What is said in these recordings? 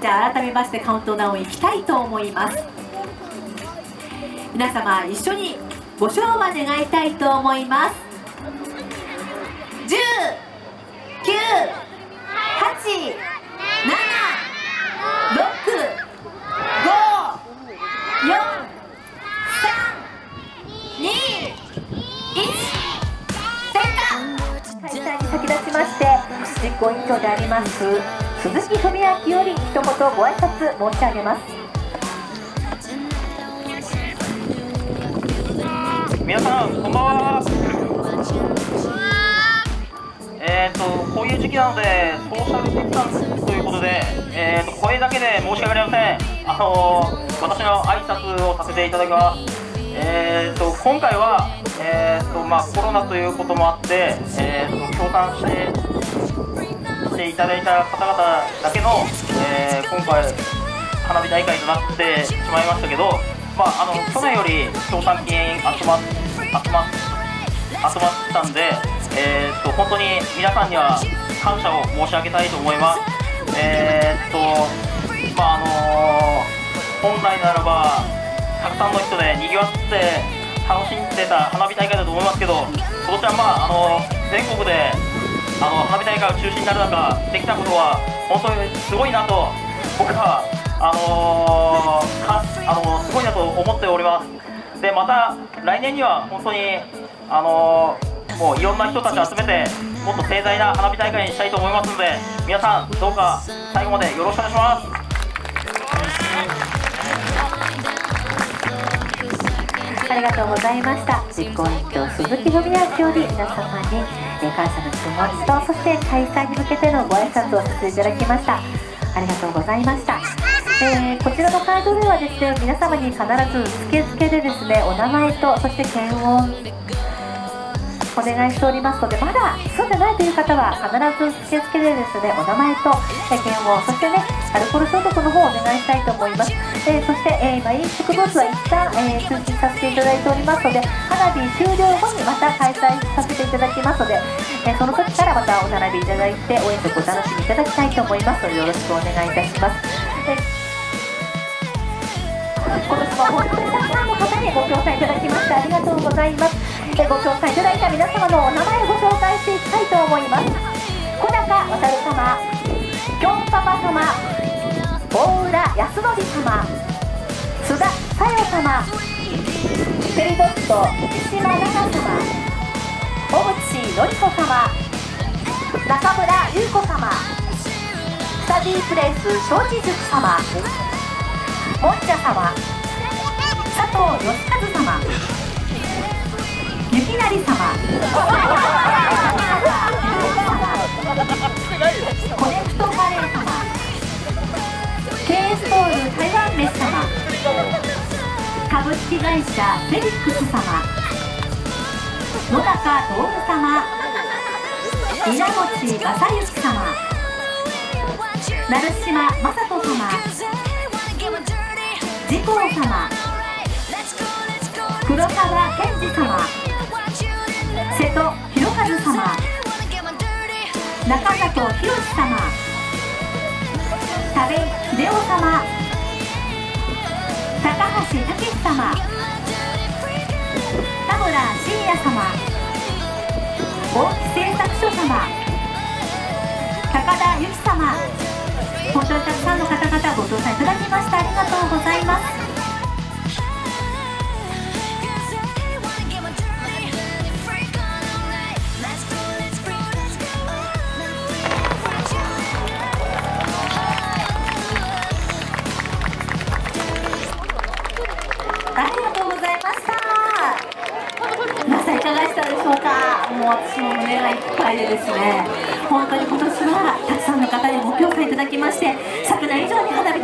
じゃあ改めましてカウントダウンいきたいと思います。皆様一緒にご唱和願いたいと思います。10 9 8 7 6 5 4 3 2 1開催に先立ちまして実行委員長であります鈴木文明より一言ご挨拶申し上げます。皆さんこんばんは。えっ、ー、とこういう時期なのでソーシャルディスタンスということで、えーと、声だけで申し訳ありません。あのー、私の挨拶をさせていただきます。えーと、今回は、えーとまあ、コロナということもあって、えーと、協賛してしていただいた方々だけの、えー、今回花火大会となってしまいましたけど、まあ、あの去年より協賛金集ま集ま集まったんで、えーと、本当に皆さんには感謝を申し上げたいと思います。えーとまああの本来ならばたくさんの人でにぎわって楽しんでた花火大会だと思いますけど今年はまああの全国であの花火大会が中止になる中できたことは本当にすごいなと僕はあのー、かあのすごいなと思っております。でまた来年には本当にあのー、もういろんな人たち集めてもっと盛大な花火大会にしたいと思いますので皆さんどうか最後までよろしくお願いします。ありがとうございました。実行委員長鈴木文明より皆様に、え感謝の気持ちとそして開催に向けてのご挨拶をさせていただきました。ありがとうございました。えー、こちらのカードではですね皆様に必ず付付でですねお名前とそして検温お願いしておりますのでまだ住んでないという方は必ず付付でですねお名前と検温そしてねアルコール消毒の方をお願いしたいと思います、えー、そして、えー、今飲食ブースは一旦、えー、通知させていただいておりますので花火終了後にまた開催させていただきますので、えその時からまたお並びいただいて応援食お楽しみいただきたいと思いますのでよろしくお願いいたします、え今年も本当にたくさんの方にご協賛いただきましてありがとうございます。ご協賛いただいた皆様のお名前をご紹介していきたいと思います。小高渉様きょんパパ様大浦康則様須田小夜様ペリドット三島奈々様小渕典子様中村優子様スタディープレイス小地塾様もんちゃ様佐藤義和様。株式会社フェリックス様。野中徹様。稲持正幸様。成島雅人様。次光様。黒川健二様。瀬戸弘和様。中里博様。田部秀夫様。橋武様。田村真也様。大木製作所様。高田由紀様。ありがとうございました。皆さんいかがでしたでしょうか？もう私も胸がいっぱいでですね。本当に今年はたくさんの方にご協賛いただきまして昨年以上に花火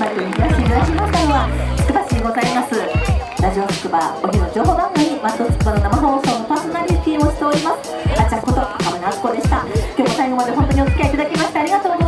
はつくば市にございます。ラジオつくばお昼の情報番組マットつくばの生放送のパーソナリティをしております。あちゃこと赤間夏子でした。今日も最後まで本当にお付き合いいただきましてありがとう